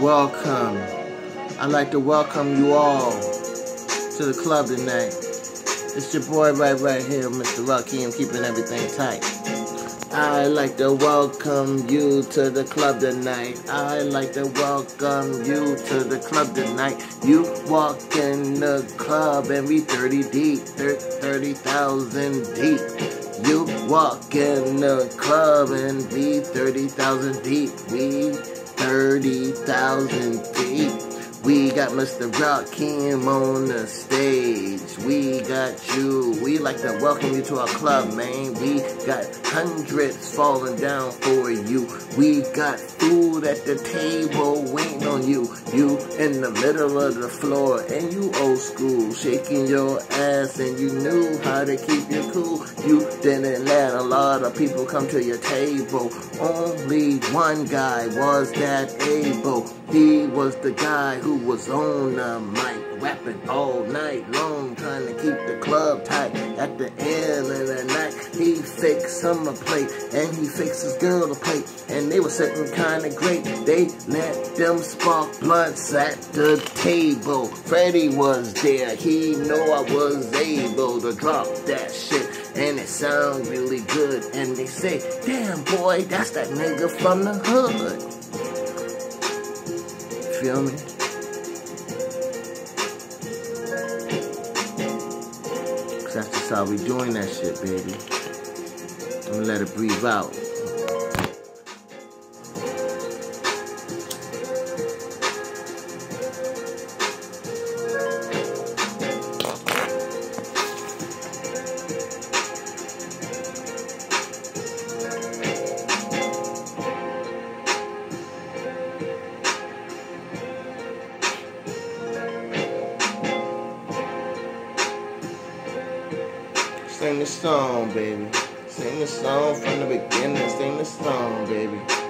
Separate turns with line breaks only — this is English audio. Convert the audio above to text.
Welcome. I'd like to welcome you all to the club tonight. It's your boy right right here, Mr. Rocky. I'm keeping everything tight. I'd like to welcome you to the club tonight. I'd like to welcome you to the club tonight. You walk in the club and we 30 deep, 30,000 deep. You walk in the club and be 30,000 deep. We 30,000 feet. We got Mr. Rakeem on the stage. We got you. We like to welcome you to our club, man. We got hundreds falling down for you. We got food at the table waiting on you. You in the middle of the floor and you old school, shaking your ass and you knew how to keep you cool. You didn't let a lot of people come to your table. Only one guy was that able. He was the guy who was on the mic, rapping all night long, trying to keep the club tight. At the end of the night, he fixed him a plate, and he fixed his girl a plate, and they were sitting kinda great. They let them spark blunts at the table. Freddie was there, he know I was able to drop that shit and it sound really good. And they say, damn boy, that's that nigga from the hood. Feel me? That's just how we doing that shit, baby. I'm gonna let it breathe out. Sing the song, baby. Sing the song from the beginning. Sing the song, baby.